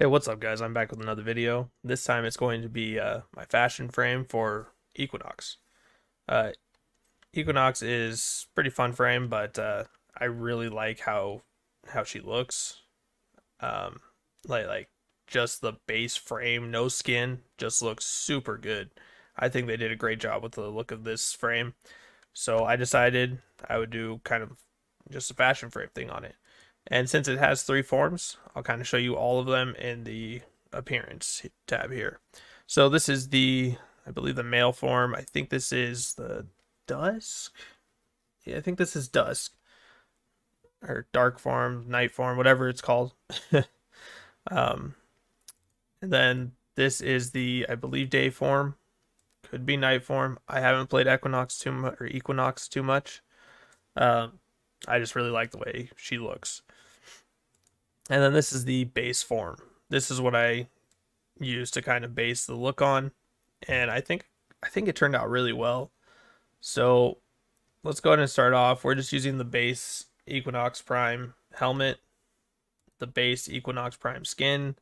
Hey, what's up guys? I'm back with another video. This time it's going to be uh, my fashion frame for Equinox. Uh, Equinox is pretty fun frame, but uh, I really like how how she looks. Um, like like just the base frame, no skin, just looks super good. I think they did a great job with the look of this frame. So I decided I would do kind of just a fashion frame thing on it. And since it has three forms, I'll kind of show you all of them in the appearance tab here. So this is the, I believe the male form. I think this is the dusk. Yeah, I think this is dusk. Or dark form, night form, whatever it's called. um, and then this is the, I believe, day form. Could be night form. I haven't played Equinox too much or Equinox too much. Um, I just really like the way she looks. And then this is the base form. This is what I use to kind of base the look on. And I think I think it turned out really well. So let's go ahead and start off. We're just using the base Equinox Prime helmet, the base Equinox Prime skin.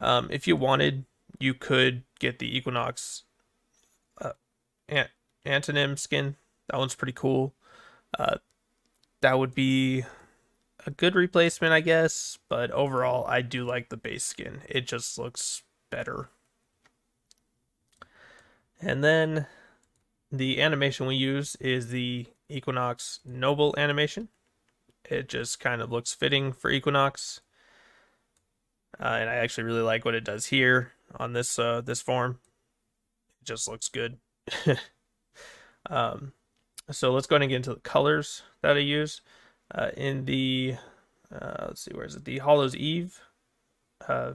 Um, if you wanted, you could get the Equinox uh, Ant- Antonym skin. That one's pretty cool. Uh, that would be a good replacement, I guess, but overall, I do like the base skin. It just looks better. And then the animation we use is the Equinox Noble animation. It just kind of looks fitting for Equinox. Uh, and I actually really like what it does here on this uh, this form. It just looks good. um, so let's go ahead and get into the colors that I use. Uh, in the, uh, let's see, where is it? The Hollows Eve uh,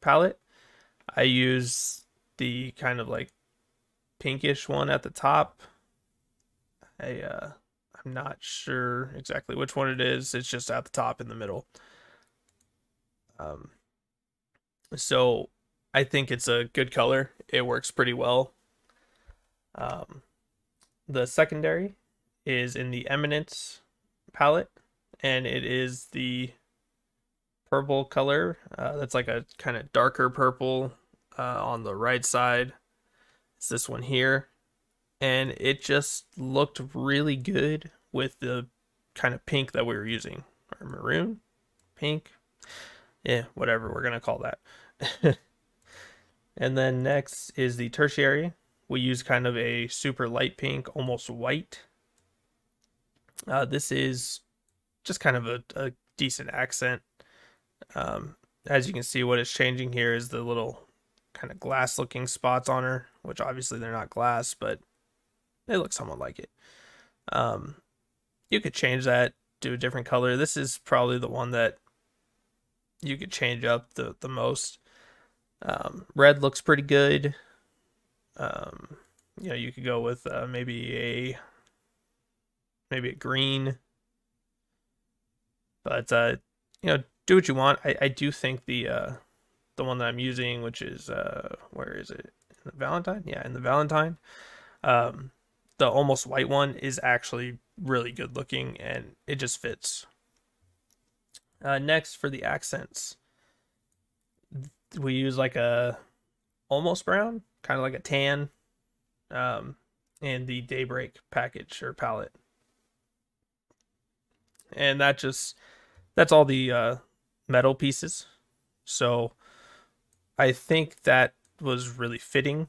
palette. I use the kind of like pinkish one at the top. I, uh, I'm not sure exactly which one it is. It's just at the top in the middle. Um, so I think it's a good color. It works pretty well. Um, the secondary is in the Eminence palette, and it is the purple color. Uh, that's like a kind of darker purple uh, on the right side. It's this one here, and it just looked really good with the kind of pink that we were using, or maroon, pink, yeah, whatever we're gonna call that. and then next is the tertiary. We use kind of a super light pink, almost white uh, this is just kind of a, a decent accent. Um, as you can see, what is changing here is the little kind of glass looking spots on her, which obviously they're not glass, but they look somewhat like it. Um, you could change that do a different color. This is probably the one that you could change up the, the most. Um, red looks pretty good. Um, you know, you could go with uh, maybe a maybe a green. But uh, you know, do what you want. I, I do think the uh, the one that I'm using, which is uh, where is it? In the Valentine? Yeah, in the Valentine. Um, the almost white one is actually really good looking and it just fits. Uh, next for the accents, we use like a almost brown, kind of like a tan, um, in the Daybreak package or palette and that just that's all the uh, metal pieces. So I think that was really fitting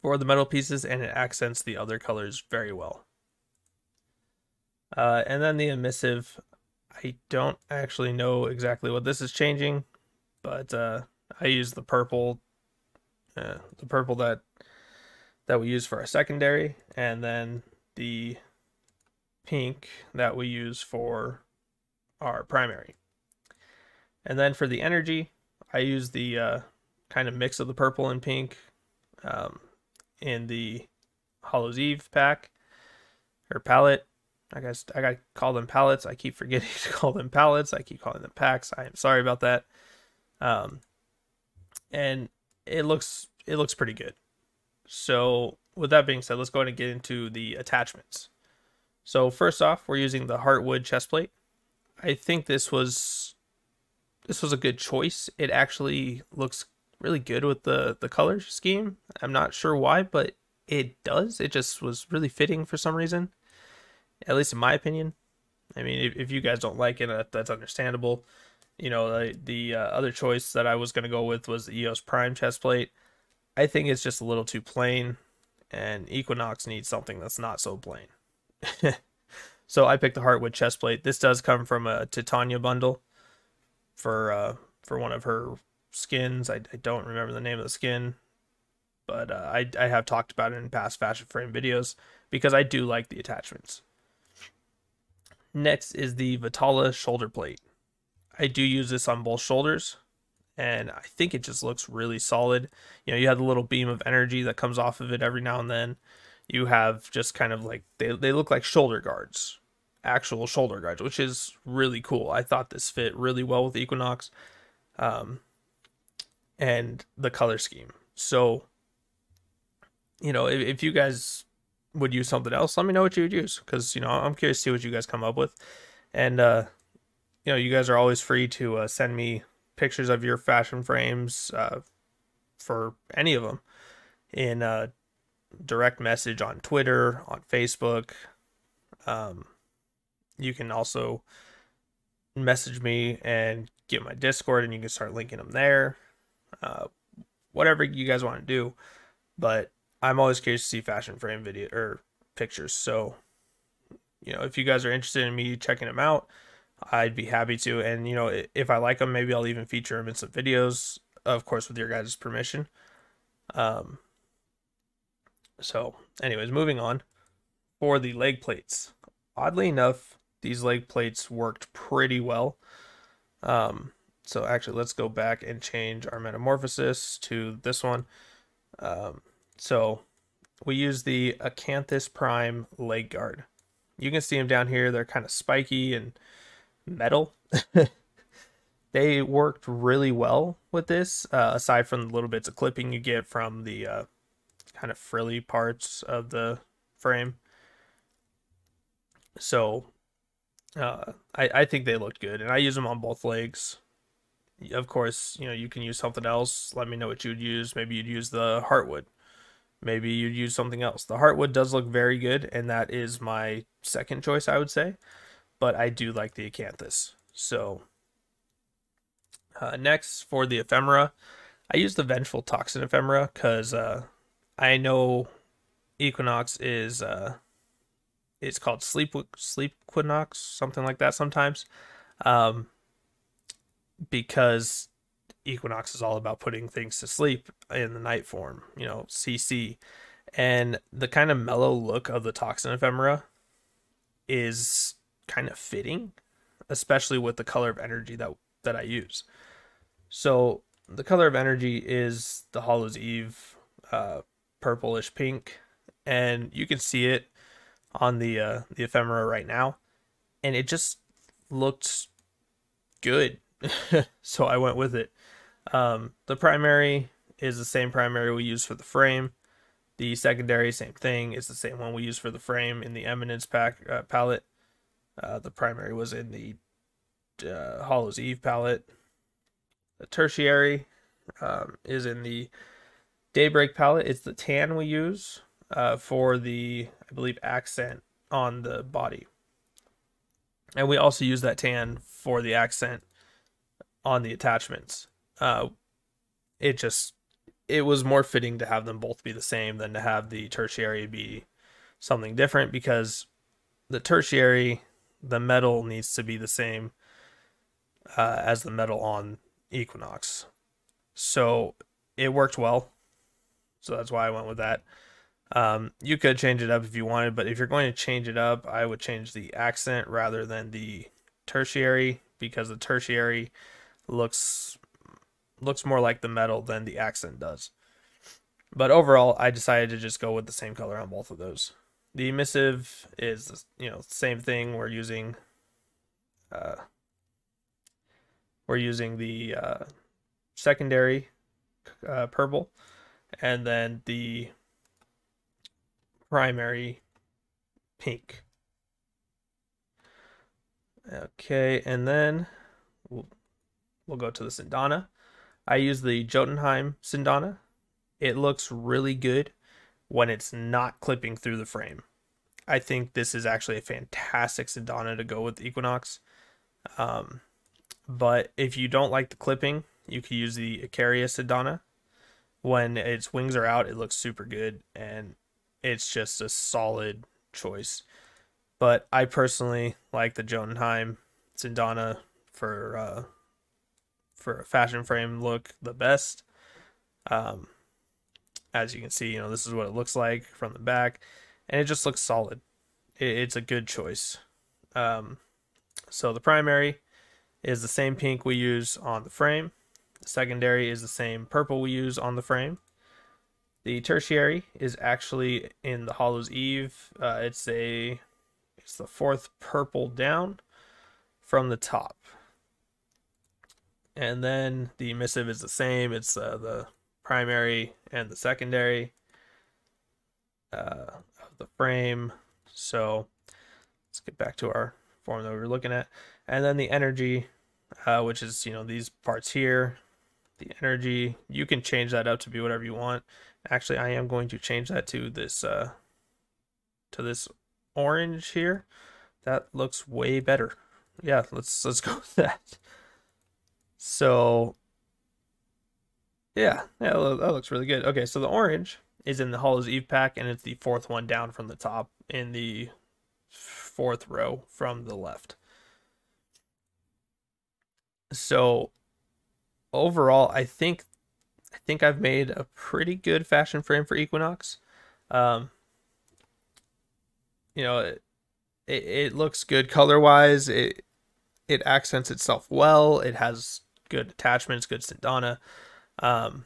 for the metal pieces, and it accents the other colors very well. Uh, and then the emissive, I don't actually know exactly what this is changing, but uh, I use the purple, uh, the purple that that we use for our secondary, and then the pink that we use for our primary. And then for the energy, I use the uh, kind of mix of the purple and pink um, in the Hallows Eve pack or palette. I guess I got to call them palettes. I keep forgetting to call them palettes. I keep calling them packs. I am sorry about that. Um, and it looks it looks pretty good. So with that being said, let's go ahead and get into the attachments. So first off, we're using the Heartwood chest plate. I think this was this was a good choice. It actually looks really good with the the color scheme. I'm not sure why, but it does. It just was really fitting for some reason, at least in my opinion. I mean, if, if you guys don't like it, that's understandable. You know, the, the uh, other choice that I was going to go with was the EOS Prime chest plate. I think it's just a little too plain, and Equinox needs something that's not so plain. so I picked the Heartwood chest plate. This does come from a Titania bundle for uh, for one of her skins. I, I don't remember the name of the skin, but uh, I I have talked about it in past fashion frame videos because I do like the attachments. Next is the Vitala shoulder plate. I do use this on both shoulders and I think it just looks really solid. You know, you have the little beam of energy that comes off of it every now and then. You have just kind of like they they look like shoulder guards, actual shoulder guards, which is really cool. I thought this fit really well with Equinox, um, and the color scheme. So, you know, if, if you guys would use something else, let me know what you would use because you know I'm curious to see what you guys come up with, and uh, you know you guys are always free to uh, send me pictures of your fashion frames uh, for any of them in a direct message on Twitter, on Facebook. Um, you can also message me and get my Discord, and you can start linking them there. Uh, whatever you guys want to do, but I'm always curious to see fashion frame video or pictures. So, you know, if you guys are interested in me checking them out, I'd be happy to. And you know, if I like them, maybe I'll even feature them in some videos, of course, with your guys' permission. Um. So, anyways, moving on. For the leg plates, oddly enough, these leg plates worked pretty well. Um. So actually, let's go back and change our metamorphosis to this one. Um. So we use the Acanthus Prime leg guard. You can see them down here. They're kind of spiky and metal. they worked really well with this, uh, aside from the little bits of clipping you get from the uh, kind of frilly parts of the frame. So uh, I, I think they looked good, and I use them on both legs. Of course, you know, you can use something else. Let me know what you'd use. Maybe you'd use the Heartwood. Maybe you'd use something else. The Heartwood does look very good, and that is my second choice, I would say but I do like the Acanthus. So uh, next for the ephemera, I use the Vengeful Toxin ephemera because uh, I know Equinox is uh, it's called Sleep Sleep Equinox, something like that sometimes, um, because Equinox is all about putting things to sleep in the night form, you know, CC, and the kind of mellow look of the Toxin ephemera is kind of fitting, especially with the color of energy that that I use. So the color of energy is the Hollow's Eve uh, purplish pink, and you can see it on the uh, the ephemera right now, and it just looked good, so I went with it. Um, the primary is the same primary we use for the frame. The secondary, same thing, is the same one we use for the frame in the Eminence pack uh, palette. Uh, the primary was in the uh, Hollow's Eve palette. The tertiary um, is in the Daybreak palette. It's the tan we use uh, for the, I believe, accent on the body. And we also use that tan for the accent on the attachments. Uh, it just, it was more fitting to have them both be the same than to have the tertiary be something different because the tertiary the metal needs to be the same uh, as the metal on Equinox. So it worked well. So that's why I went with that. Um, you could change it up if you wanted, but if you're going to change it up, I would change the accent rather than the tertiary because the tertiary looks looks more like the metal than the accent does. But overall, I decided to just go with the same color on both of those. The emissive is, you know, same thing. We're using, uh, we're using the uh, secondary uh, purple, and then the primary pink. Okay, and then we'll we'll go to the Syandana. I use the Jotunheim Syandana. It looks really good when it's not clipping through the frame. I think this is actually a fantastic Syandana to go with Equinox. Um, but if you don't like the clipping, you could use the Icaria Sindana. When its wings are out, it looks super good and it's just a solid choice. But I personally like the Jotunheim Syandana for uh, for a fashion frame look the best. Um, as you can see, you know this is what it looks like from the back, and it just looks solid. It, it's a good choice. Um, so the primary is the same pink we use on the frame. Secondary is the same purple we use on the frame. The tertiary is actually in the Hollow's Eve. Uh, it's a it's the fourth purple down from the top. And then the emissive is the same. It's uh, the primary and the secondary uh, of the frame. So let's get back to our form that we were looking at. And then the energy, uh, which is, you know, these parts here, the energy, you can change that up to be whatever you want. Actually, I am going to change that to this, uh, to this orange here. That looks way better. Yeah, let's, let's go with that. So, yeah, yeah, that looks really good. Okay, so the orange is in the Hollow's Eve pack, and it's the fourth one down from the top in the fourth row from the left. So overall, I think I think I've made a pretty good fashion frame for Equinox. Um, you know, it, it, it looks good color wise. It it accents itself well. It has good attachments, good Syandana. Um,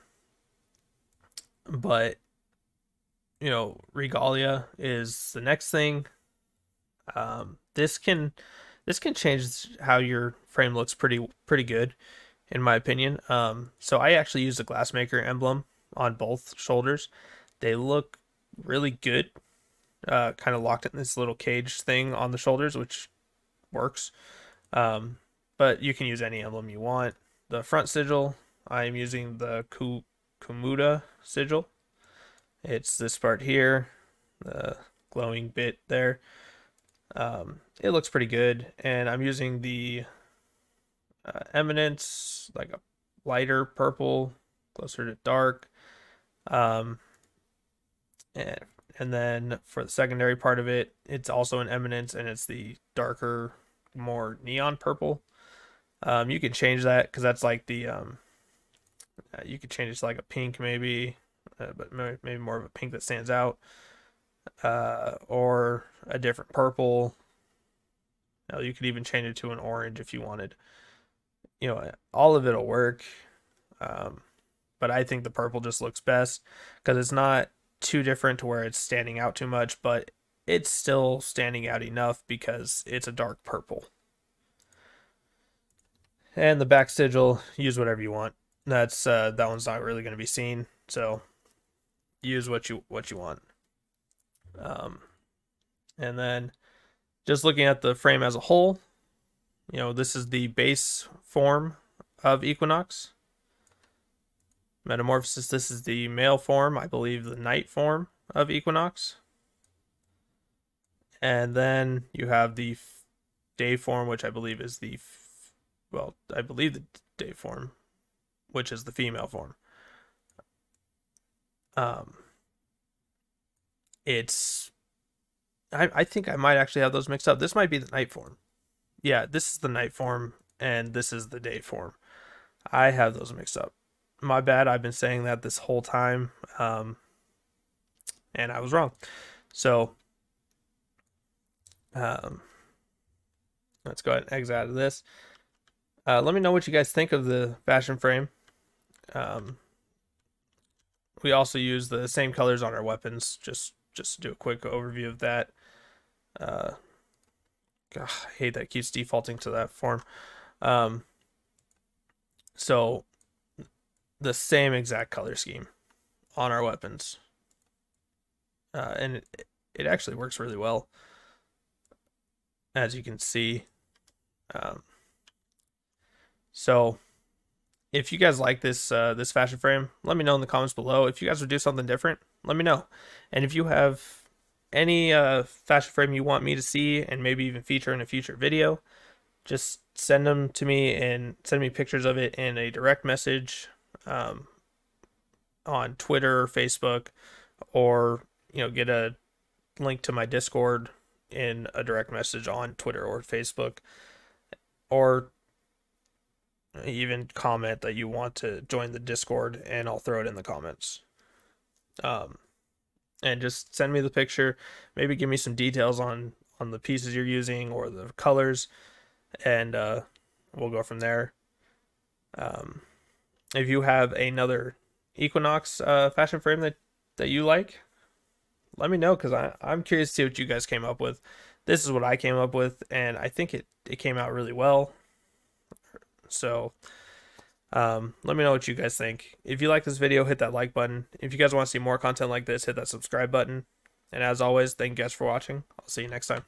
but you know, Regalia is the next thing. Um, this can this can change how your frame looks pretty pretty good, in my opinion. Um, so I actually use the glassmaker emblem on both shoulders. They look really good. Uh, kind of locked in this little cage thing on the shoulders, which works. Um, but you can use any emblem you want. The front sigil, I am using the Kumuda sigil. It's this part here, the glowing bit there. Um, it looks pretty good, and I'm using the uh, Eminence, like a lighter purple, closer to dark. Um, and, and then for the secondary part of it, it's also an Eminence, and it's the darker, more neon purple. Um, you can change that because that's like the um, uh, you could change it to like a pink maybe, uh, but maybe more of a pink that stands out, uh, or a different purple. Now you could even change it to an orange if you wanted. You know, all of it'll work. Um, but I think the purple just looks best because it's not too different to where it's standing out too much, but it's still standing out enough because it's a dark purple. And the back sigil, use whatever you want. That's uh, that one's not really going to be seen, so use what you what you want. Um, and then just looking at the frame as a whole, you know, this is the base form of Equinox. Metamorphosis, this is the male form, I believe the night form of Equinox. And then you have the day form, which I believe is the well, I believe the day form, which is the female form. Um, it's, I, I think I might actually have those mixed up. This might be the night form. Yeah, this is the night form, and this is the day form. I have those mixed up. My bad. I've been saying that this whole time, um, and I was wrong. So, um, let's go ahead and exit out of this. Uh, let me know what you guys think of the fashion frame. Um, we also use the same colors on our weapons. Just just to do a quick overview of that. Uh, I hate that keeps defaulting to that form. Um, so the same exact color scheme on our weapons, uh, and it, it actually works really well, as you can see. Um, so if you guys like this uh, this fashion frame, let me know in the comments below. If you guys would do something different, let me know. And if you have any uh, fashion frame you want me to see and maybe even feature in a future video, just send them to me and send me pictures of it in a direct message um, on Twitter or Facebook, or you know get a link to my Discord in a direct message on Twitter or Facebook, or even comment that you want to join the Discord, and I'll throw it in the comments. Um, and just send me the picture. Maybe give me some details on on the pieces you're using or the colors, and uh, we'll go from there. Um, if you have another Equinox uh, fashion frame that that you like, let me know because I'm curious to see what you guys came up with. This is what I came up with, and I think it, it came out really well. So um, let me know what you guys think. If you like this video, hit that like button. If you guys want to see more content like this, hit that subscribe button. And as always, thank you guys for watching. I'll see you next time.